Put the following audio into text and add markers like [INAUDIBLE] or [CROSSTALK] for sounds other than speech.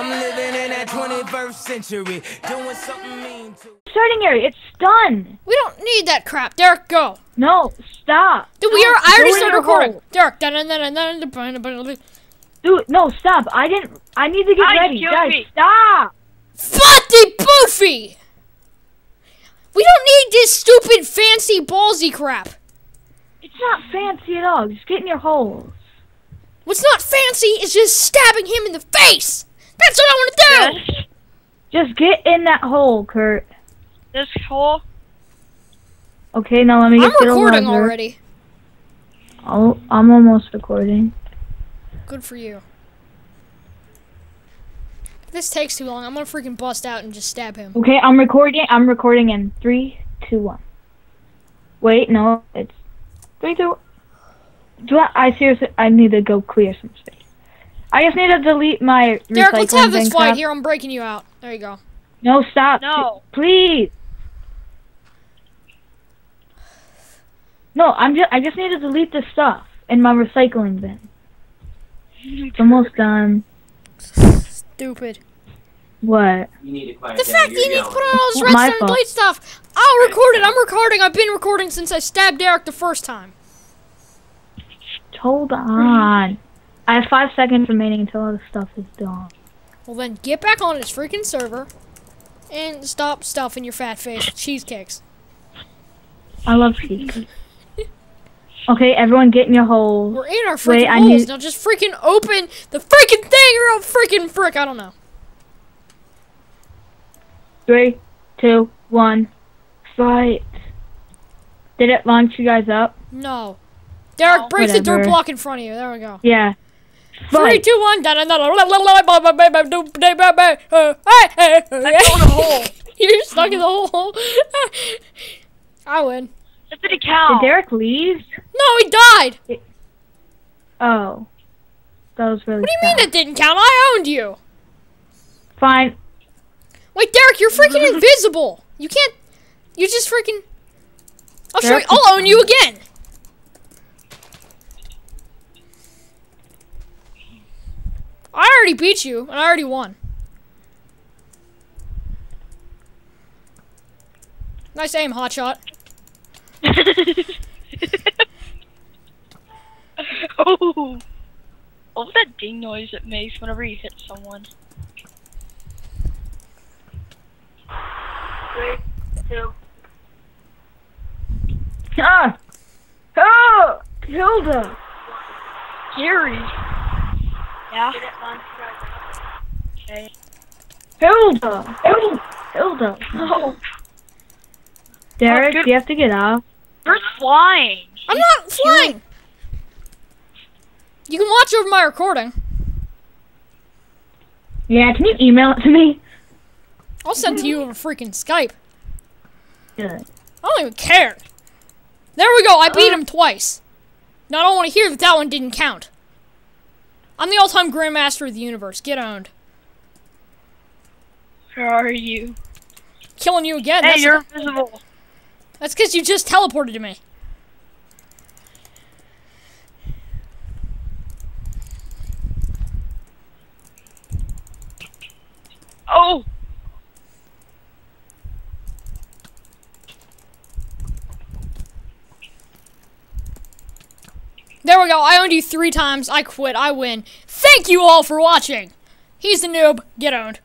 I'm living in that 21st century, doing something mean to. Starting area, it's done. We don't need that crap. Derek, go. No, stop. Dude, we are. I already started recording. Derek, dun dun dun dun dun dun. Dude, no, stop. I didn't. I need to get I ready. Guys, me. stop. Fatty poofy. We don't need this stupid fancy ballsy crap. It's not fancy at all. Just get in your holes. What's not fancy is just stabbing him in the face! That's what I want to do. This, Just get in that hole, Kurt. this hole. Okay, now let me get I'm get to the recording lever. already. Oh, I'm almost recording. Good for you. If this takes too long, I'm gonna freaking bust out and just stab him. Okay, I'm recording. I'm recording in three, two, one. Wait, no, it's three, two. Do I? I seriously, I need to go clear some space. I just need to delete my Derek, let's have this fight here. I'm breaking you out. There you go. No, stop. No. Please. No, I'm just. I just need to delete this stuff in my recycling bin. [LAUGHS] It's almost done. Stupid. What? You need to quiet The down. fact You're you need to put on all this Not my redstone fault. blade stuff. I'll record it. I'm recording. I've been recording since I stabbed Derek the first time. Hold on. I have five seconds remaining until all the stuff is done. Well, then get back on this freaking server and stop stuffing your fat face with cheesecakes. I love cheese. okay, everyone, get in your holes. We're in our freaking Wait, I holes. need- Now just freaking open the freaking thing or a freaking frick. I don't know. Three, two, one, fight. Did it launch you guys up? No. Derek, No. break the dirt block in front of you. There we go. Yeah. Three, two, one. Da da da da. Uh, [LAUGHS] you're stuck in the hole. [LAUGHS] I win. That's a cow. Did Derek leave? No, he died. It... Oh, that was really. What do you sad. mean that didn't count? I owned you. Fine. Wait, Derek, you're freaking [LAUGHS] invisible. You can't. You just freaking. I'll Derek show you. I'll own you again. Already beat you, and I already won. Nice aim, hotshot. [LAUGHS] oh. What was that ding noise it makes whenever you hit someone? Three, two. Ah! Oh! Hilda! Gary. Yeah. Okay. Hilda! Hilda! Hilda! [LAUGHS] No! Derek, good. you have to get off. You're flying. I'm not flying. You can watch over my recording. Yeah, can you email it to me? I'll send to you over freaking Skype. Good. I don't even care. There we go. I beat uh. him twice. Now I don't want to hear that that one didn't count. I'm the all-time grandmaster of the universe. Get owned. Where are you? Killing you again. Hey, that's you're invisible. that's because you just teleported to me. Oh. There we go. I owned you three times. I quit. I win. Thank you all for watching. He's the noob. Get owned.